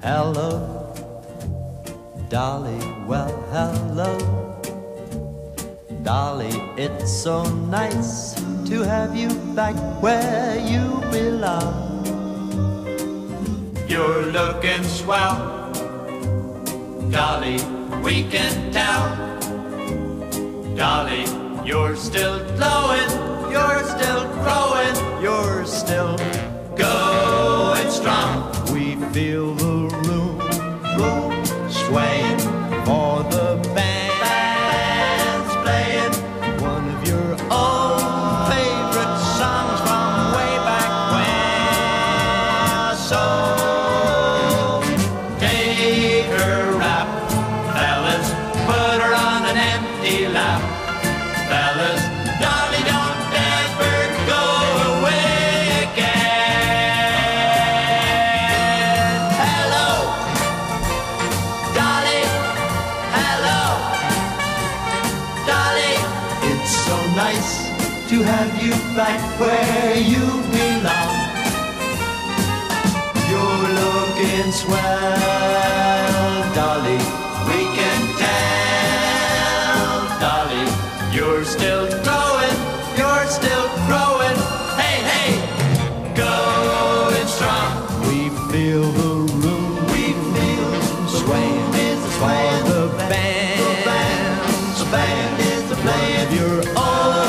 Hello, Dolly, well, hello. Dolly, it's so nice to have you back where you belong. You're looking swell, Dolly, we can tell. Dolly, you're still glowing, feel the room, room swaying for the band's playing one of your old favorite songs from way back when. So Take her wrap, fellas, put her on an empty lap. Fellas, nice to have you back where you belong. You're looking swell, Dolly. We can tell, Dolly, you're still growing, you're still growing. Hey, hey, going strong. We feel the room, we feel swaying, swaying. The band, the band is playing. Your own.